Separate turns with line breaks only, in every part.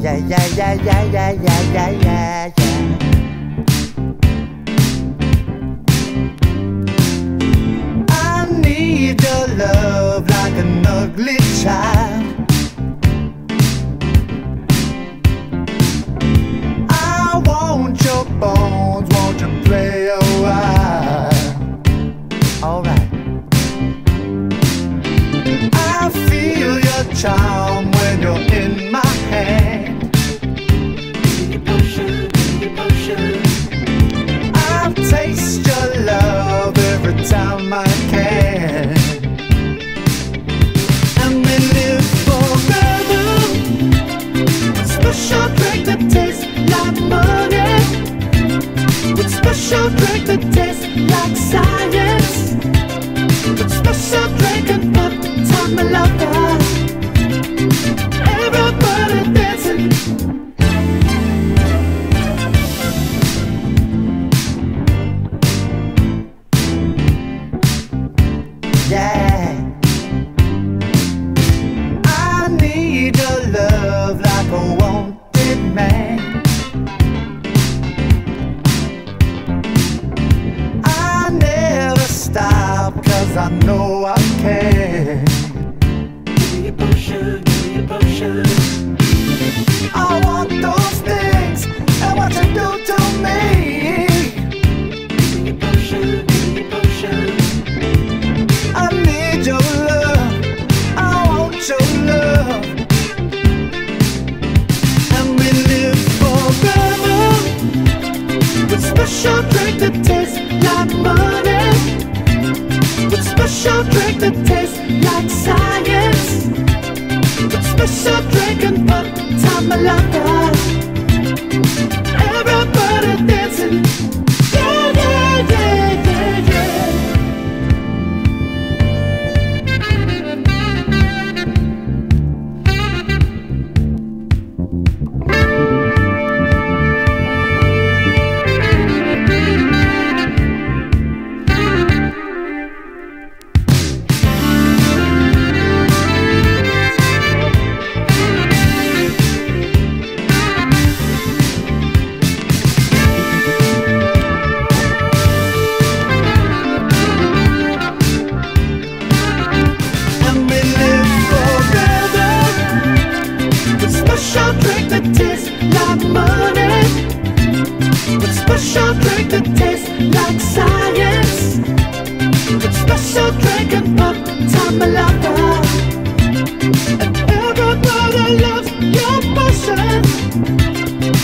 yeah, yeah, yeah, yeah, yeah, yeah, yeah. Yeah. I need your love like an ugly child. Special drink cause I know I can. Give me a potion, give me a potion. I want those things and what you do to me. Give me a potion, give me a potion. I need your love. I want your love. And we live forever with special drink that tastes like money. With the that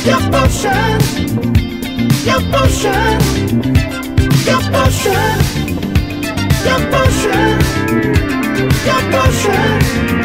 your potion, your potion, your potion, your potion, your potion.